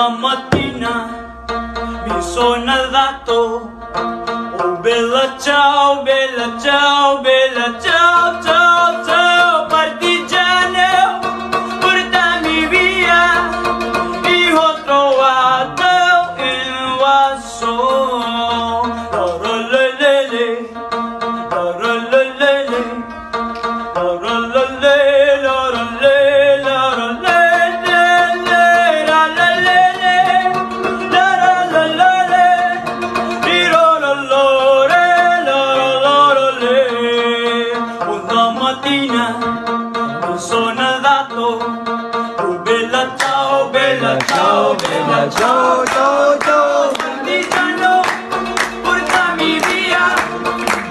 mattina mi sono alzato Oh bella ciao, bella ciao, bella ciao, ciao, ciao Partigiano, portami via Io ho trovato il vaso. Lorololele, lorololele Lorolole, stato. Oh bella ciao, bella ciao, bella ciao, ciao, ciao. Partigiano, portami via,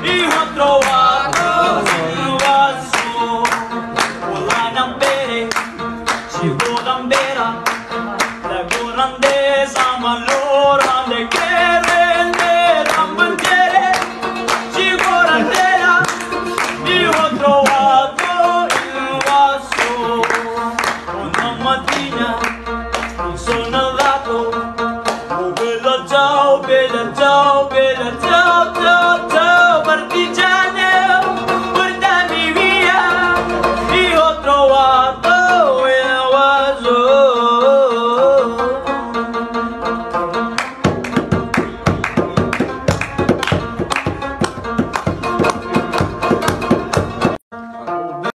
io ho trovato il vaso. Una gambere, ci vuole gambera, la corandesa, ma allora le 找别人，找别人。